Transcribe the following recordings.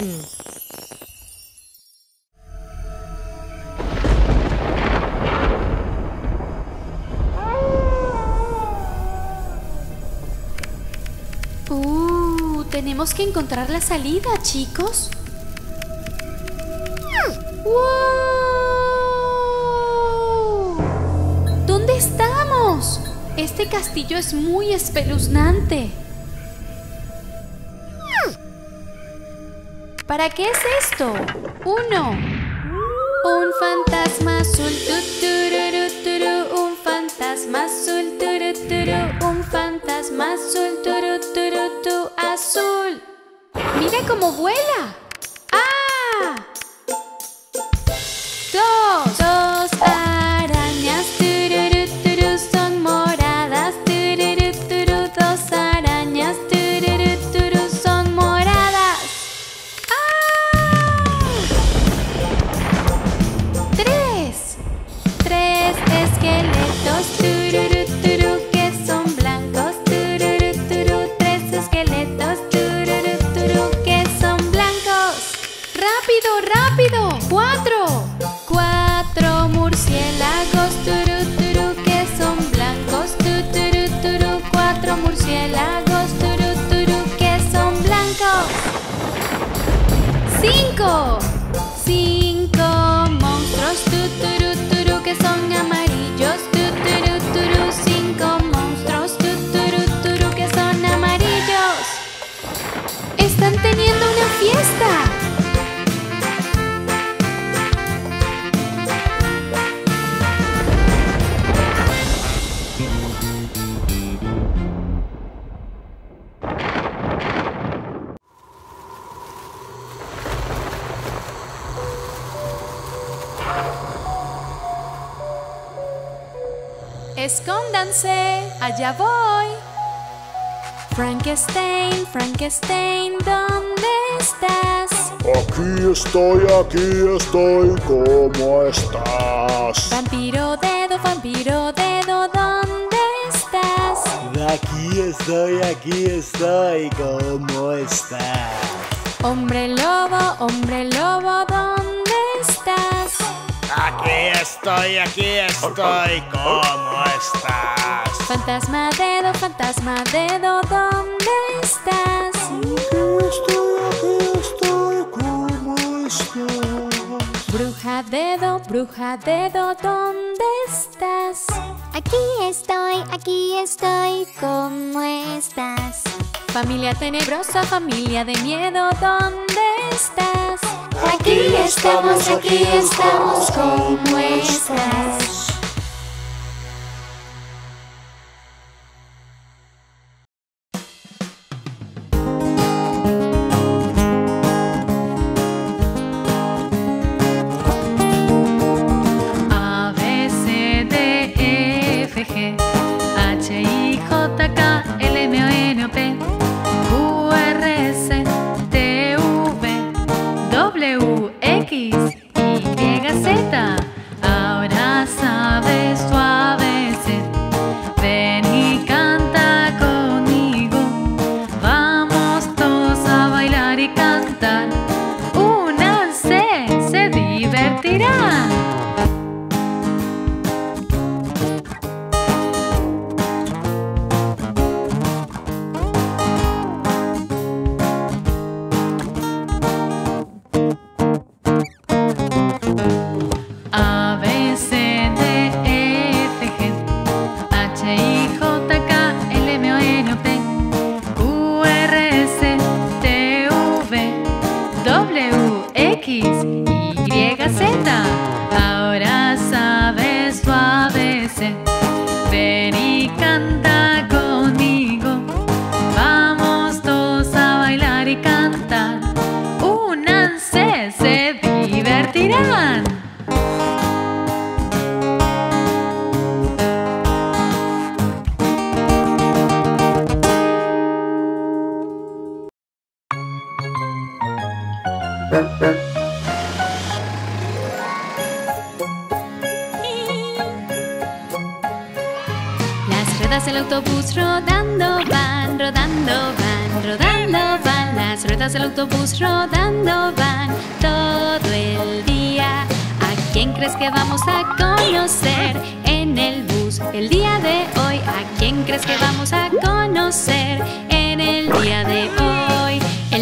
bien! Uh, tenemos que encontrar la salida, chicos. ¡Wow! ¿Dónde estamos? Este castillo es muy espeluznante. ¿Para qué es esto? Uno. Un fantasma azul, tu, tururu, turu, un fantasma azul, turu, turu, un fantasma azul, azul. ¡Mira cómo vuela! Cinco. Cinco monstruos, tu, turu, turu, que son amarillos, Escóndanse, allá voy. Frankenstein, Frankenstein, ¿dónde estás? Aquí estoy, aquí estoy, ¿cómo estás? Vampiro dedo, vampiro dedo, ¿dónde estás? Aquí estoy, aquí estoy, ¿cómo estás? Hombre lobo, hombre lobo, ¿dónde estás? Aquí estoy, aquí estoy, ¿cómo estás? Fantasma dedo, fantasma dedo, ¿dónde estás? Aquí estoy, aquí estoy, ¿cómo estás? Bruja dedo, bruja dedo, ¿dónde estás? Aquí estoy, aquí estoy, ¿cómo estás? Familia tenebrosa, familia de miedo, ¿dónde estás? Aquí estamos, aquí estamos, ¿cómo estás? A, B, C, D, E, F, G Las ruedas del autobús rodando van, rodando van. rodando van las ruedas del autobús, rodando van todo el día. ¿A quién crees que vamos a conocer en el bus el día de hoy? ¿A quién crees que vamos a conocer en el día de hoy?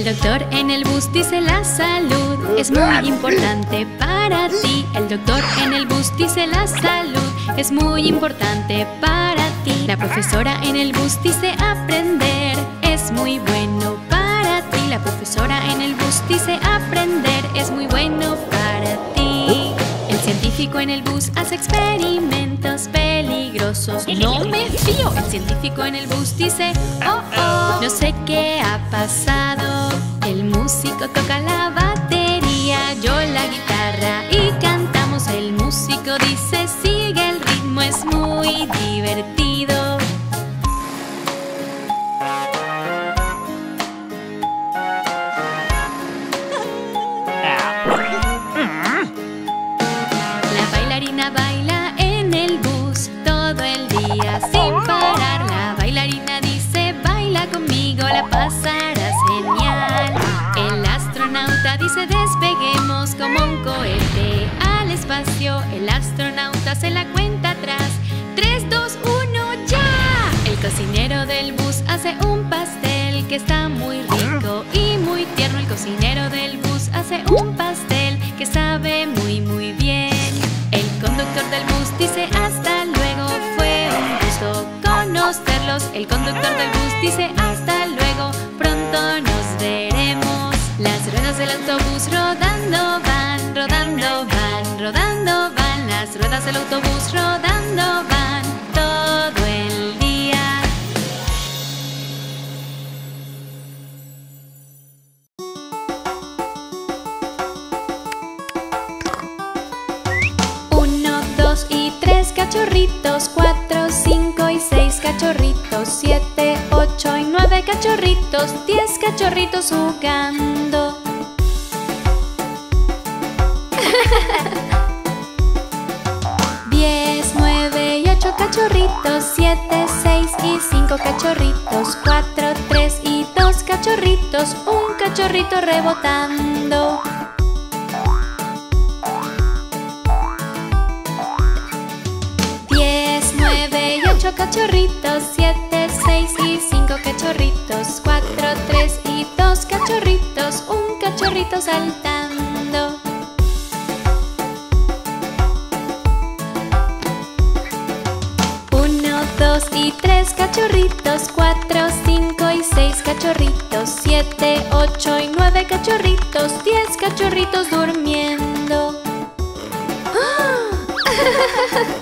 El doctor en el bus dice la salud es muy importante para ti. El doctor en el bus dice la salud es muy importante para ti. La profesora en el bus dice aprender es muy bueno para ti. La profesora en el bus dice aprender es muy bueno para ti. El científico en el bus hace experimentos peligrosos. No me fío. El científico en el bus dice, oh, oh, no sé qué ha pasado. El músico toca la batería, yo la guitarra dice, despeguemos como un cohete al espacio. El astronauta se la cuenta atrás. 3, 2, 1, ya. El cocinero del bus hace un pastel que está muy rico y muy tierno. El cocinero del bus hace un pastel que sabe muy muy bien. El conductor del bus dice hasta luego, fue un gusto conocerlos. El conductor del bus dice hasta cachorritos, cuatro, cinco y seis cachorritos, siete, ocho y nueve cachorritos, diez cachorritos jugando. cachorritos, siete, seis y cinco cachorritos, cuatro, tres y dos cachorritos, un cachorrito rebotando. Diez, nueve y ocho cachorritos, siete, seis y cinco cachorritos, cuatro, tres y dos cachorritos, un cachorrito saltando. Cachorritos, cuatro, cinco y seis cachorritos, siete, ocho y nueve cachorritos, diez cachorritos durmiendo. Mi